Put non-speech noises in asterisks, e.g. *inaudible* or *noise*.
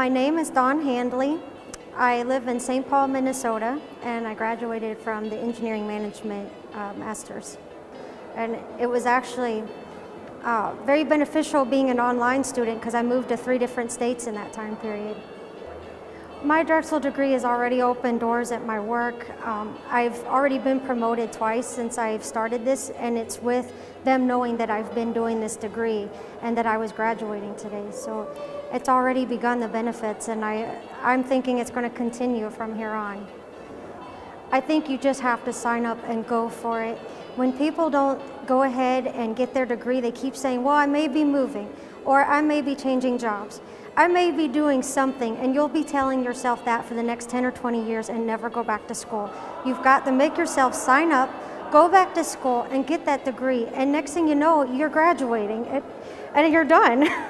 My name is Dawn Handley. I live in St. Paul, Minnesota, and I graduated from the Engineering Management uh, Masters. And it was actually uh, very beneficial being an online student because I moved to three different states in that time period. My Drexel degree has already opened doors at my work. Um, I've already been promoted twice since I've started this, and it's with them knowing that I've been doing this degree and that I was graduating today. So it's already begun the benefits, and I, I'm thinking it's going to continue from here on. I think you just have to sign up and go for it. When people don't go ahead and get their degree, they keep saying, well, I may be moving, or I may be changing jobs. I may be doing something, and you'll be telling yourself that for the next 10 or 20 years and never go back to school. You've got to make yourself sign up, go back to school, and get that degree. And next thing you know, you're graduating, and you're done. *laughs*